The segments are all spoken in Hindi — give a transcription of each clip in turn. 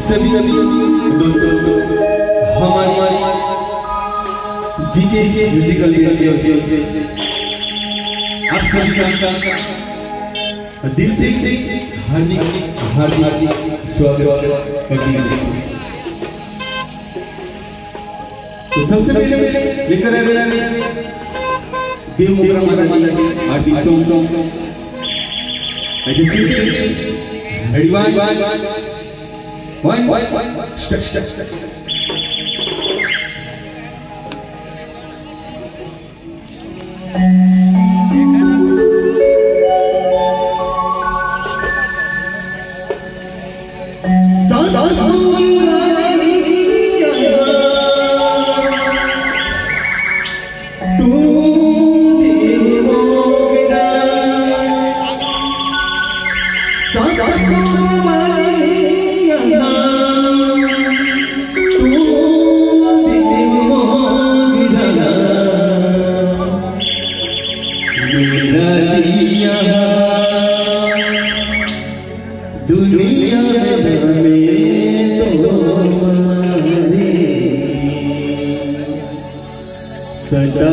सभी दोस्तों हमारी जीके के म्यूजिकल आप सभी दिल से से हार्दिक हार्दिक स्वागत करती हूँ तो सबसे पहले लेकर आए मेरा देव मोगरा माता की आरती song song I just see one, one, one, step, step, step. सदा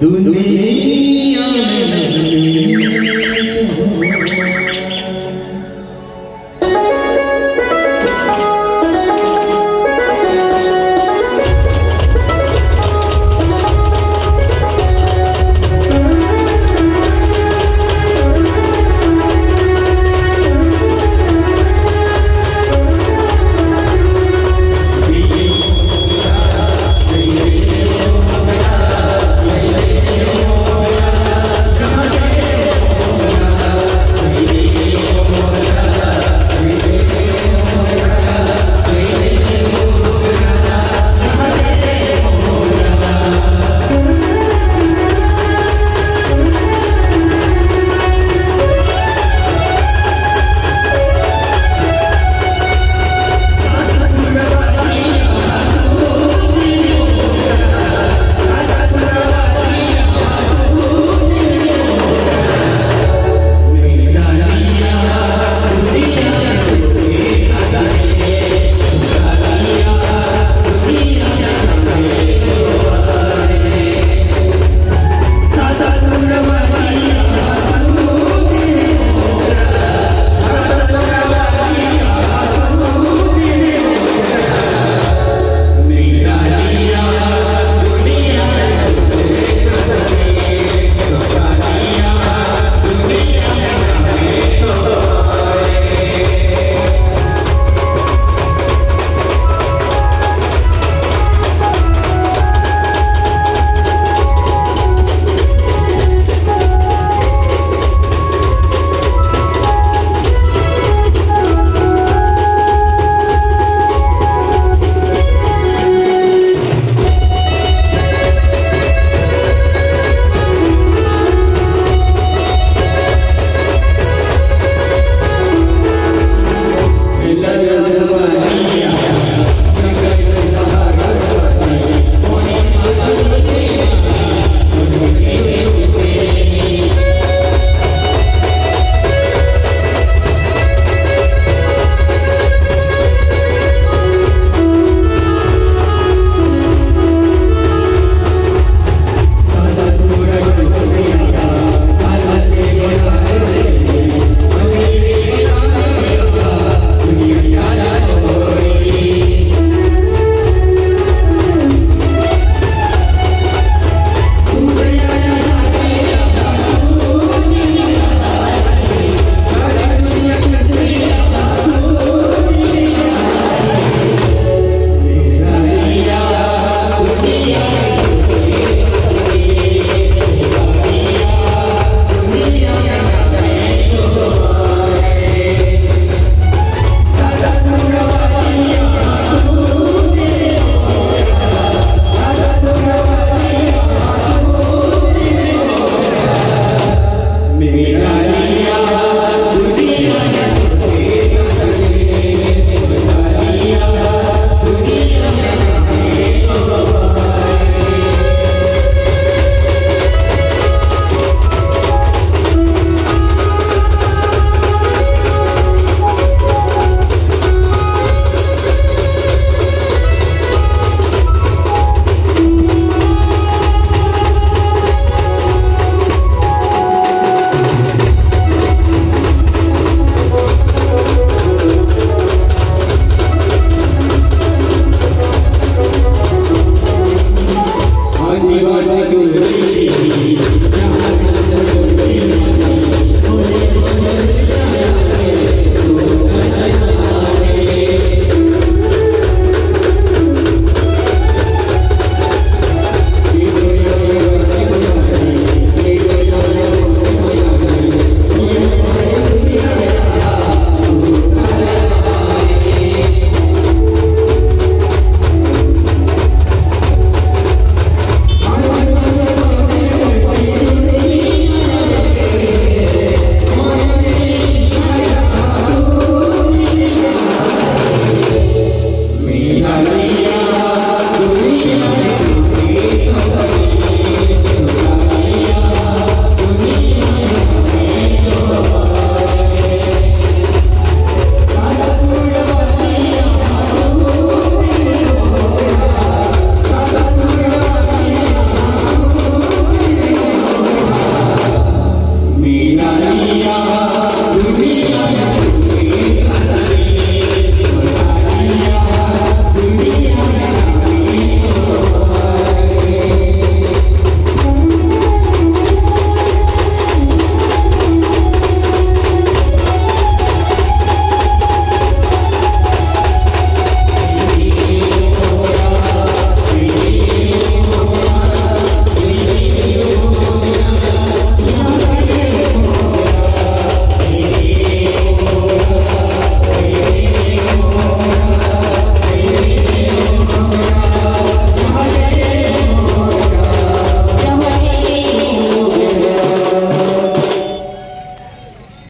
दुनिया Hallelujah.